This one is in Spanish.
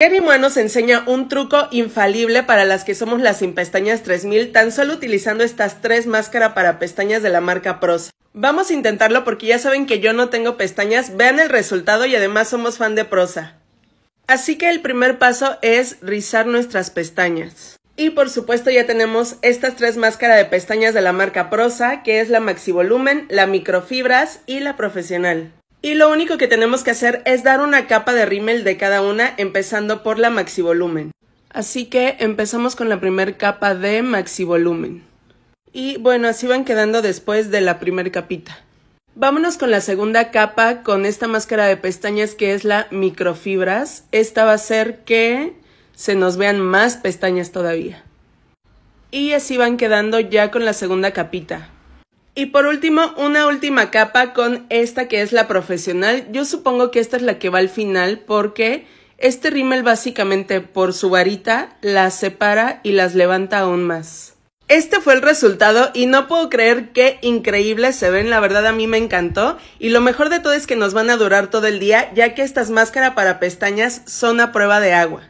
Gary Moa nos enseña un truco infalible para las que somos las sin pestañas 3000 tan solo utilizando estas tres máscaras para pestañas de la marca Prosa. Vamos a intentarlo porque ya saben que yo no tengo pestañas, vean el resultado y además somos fan de Prosa. Así que el primer paso es rizar nuestras pestañas. Y por supuesto ya tenemos estas tres máscaras de pestañas de la marca Prosa, que es la Maxi Volumen, la Microfibras y la Profesional. Y lo único que tenemos que hacer es dar una capa de rímel de cada una, empezando por la maxi volumen. Así que empezamos con la primera capa de maxi volumen. Y bueno, así van quedando después de la primera capita. Vámonos con la segunda capa con esta máscara de pestañas que es la microfibras. Esta va a hacer que se nos vean más pestañas todavía. Y así van quedando ya con la segunda capita. Y por último, una última capa con esta que es la profesional. Yo supongo que esta es la que va al final porque este rímel básicamente por su varita las separa y las levanta aún más. Este fue el resultado y no puedo creer qué increíbles se ven, la verdad a mí me encantó y lo mejor de todo es que nos van a durar todo el día ya que estas máscaras para pestañas son a prueba de agua.